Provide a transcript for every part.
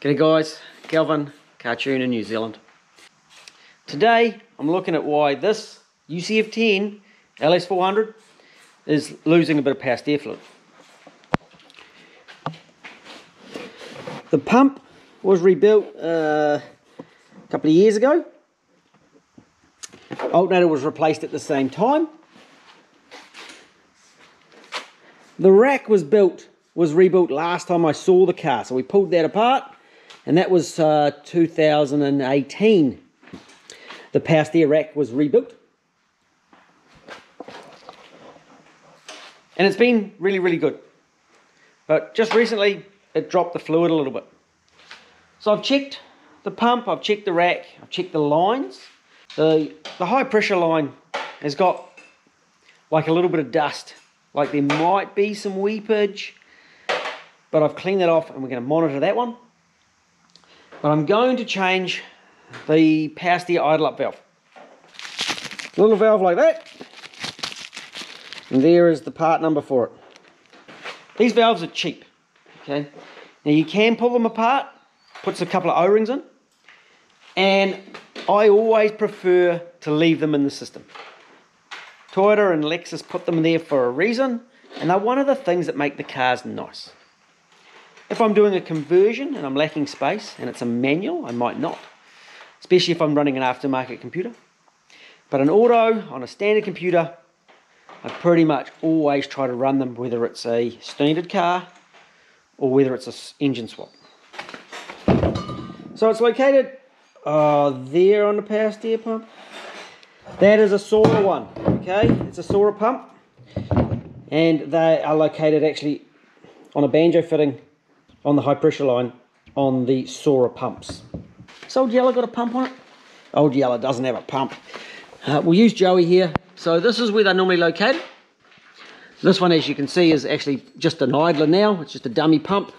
G'day guys, Kelvin, Cartune in New Zealand. Today I'm looking at why this UCF10 LS400 is losing a bit of power steer fluid. The pump was rebuilt uh, a couple of years ago. Alternator was replaced at the same time. The rack was built, was rebuilt last time I saw the car, so we pulled that apart, and that was uh, 2018. The power steer rack was rebuilt. And it's been really, really good. But just recently, it dropped the fluid a little bit. So I've checked the pump, I've checked the rack, I've checked the lines. The, the high pressure line has got like a little bit of dust. Like there might be some weepage, but I've cleaned that off and we're going to monitor that one. But I'm going to change the power steer idle up valve. Little valve like that. And there is the part number for it. These valves are cheap. Okay. Now you can pull them apart, puts a couple of O-rings in, and I always prefer to leave them in the system. Toyota and Lexus put them there for a reason, and they're one of the things that make the cars nice. If I'm doing a conversion and I'm lacking space and it's a manual, I might not, especially if I'm running an aftermarket computer. But an auto on a standard computer, I pretty much always try to run them whether it's a standard car or whether it's an engine swap. So it's located uh, there on the power steer pump. That is a Soarer one, okay? It's a Soarer pump. And they are located actually on a banjo fitting on the high pressure line on the Soarer pumps. So old Yellow got a pump on it? Old Yellow doesn't have a pump. Uh, we'll use Joey here. So this is where they're normally located. This one, as you can see, is actually just an idler now. It's just a dummy pump.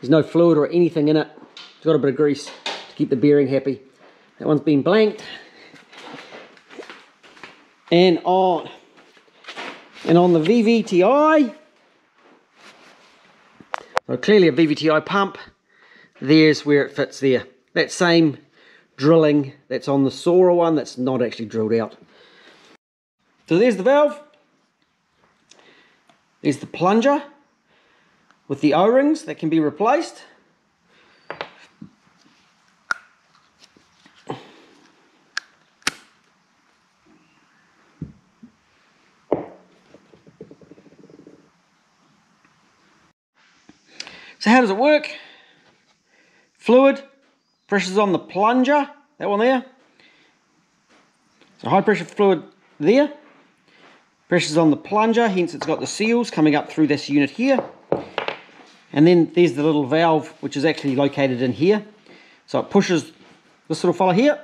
There's no fluid or anything in it. It's got a bit of grease to keep the bearing happy. That one's been blanked. And on, and on the VVTi, so clearly a VVTi pump, there's where it fits there. That same drilling that's on the Soarer one that's not actually drilled out. So there's the valve. There's the plunger with the O-rings that can be replaced. So how does it work? Fluid, pressure's on the plunger, that one there. So high pressure fluid there. Pressure's on the plunger, hence it's got the seals coming up through this unit here. And then there's the little valve, which is actually located in here. So it pushes this little fella here.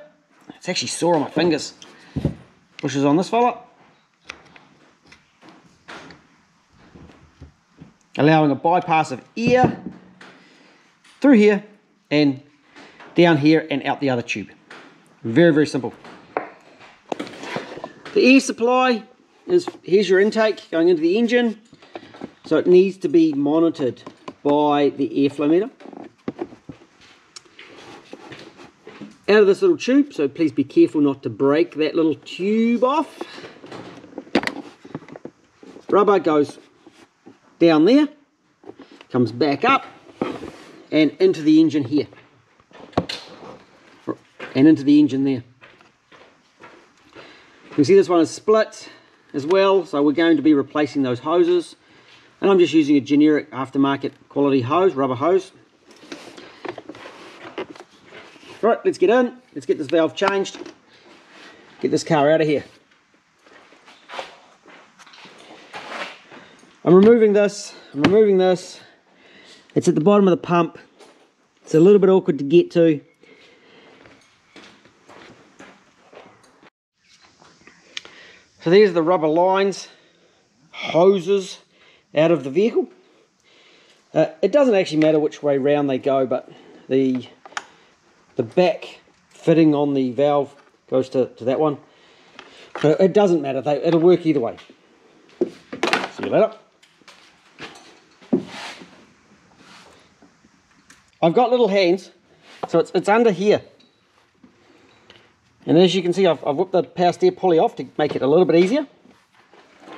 It's actually sore on my fingers. Pushes on this fella. Allowing a bypass of air through here and down here and out the other tube. Very, very simple. The air supply is, here's your intake going into the engine. So it needs to be monitored by the airflow meter. Out of this little tube, so please be careful not to break that little tube off. Rubber goes down there, comes back up and into the engine here. And into the engine there. You can see this one is split as well, so we're going to be replacing those hoses. And I'm just using a generic aftermarket quality hose, rubber hose. Right, let's get in. Let's get this valve changed. Get this car out of here. I'm removing this, I'm removing this. It's at the bottom of the pump. It's a little bit awkward to get to. So there's the rubber lines, hoses out of the vehicle. Uh, it doesn't actually matter which way round they go, but the the back fitting on the valve goes to, to that one. So it doesn't matter, they, it'll work either way. See you later. I've got little hands, so it's, it's under here. And as you can see, I've, I've whipped the power steer pulley off to make it a little bit easier.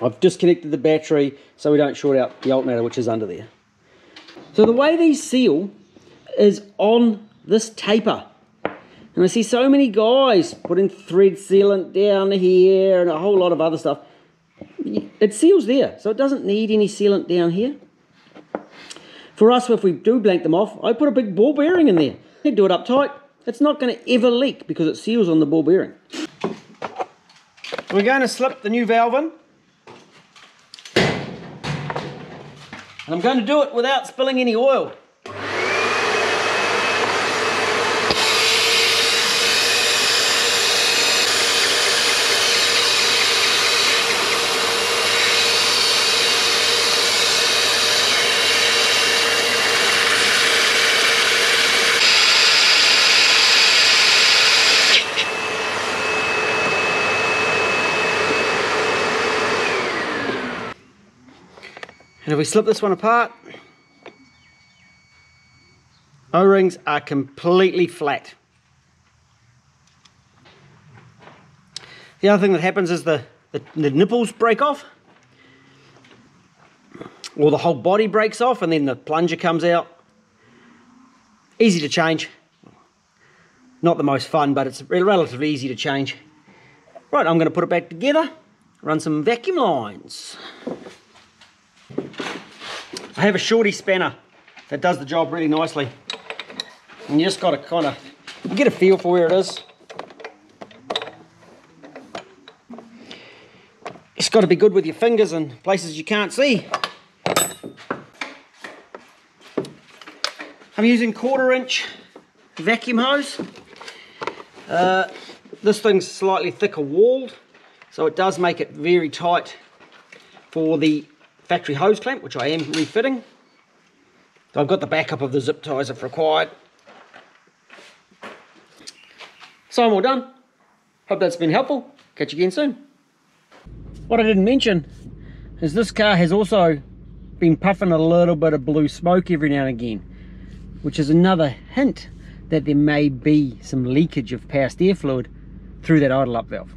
I've disconnected the battery so we don't short out the alternator, which is under there. So the way these seal is on this taper. And I see so many guys putting thread sealant down here and a whole lot of other stuff. It seals there, so it doesn't need any sealant down here. For us, if we do blank them off, I put a big ball bearing in there. You do it up tight. It's not going to ever leak because it seals on the ball bearing. We're going to slip the new valve in. And I'm going to do it without spilling any oil. And if we slip this one apart, O-rings are completely flat. The other thing that happens is the, the, the, nipples break off, or the whole body breaks off and then the plunger comes out. Easy to change. Not the most fun, but it's relatively easy to change. Right, I'm going to put it back together, run some vacuum lines. I have a shorty spanner that does the job really nicely. And you just got to kind of get a feel for where it is. It's got to be good with your fingers and places you can't see. I'm using quarter inch vacuum hose. Uh, this thing's slightly thicker walled, so it does make it very tight for the factory hose clamp, which I am refitting. So I've got the backup of the zip ties if required. So I'm all done. Hope that's been helpful. Catch you again soon. What I didn't mention is this car has also been puffing a little bit of blue smoke every now and again, which is another hint that there may be some leakage of power steer fluid through that idle up valve.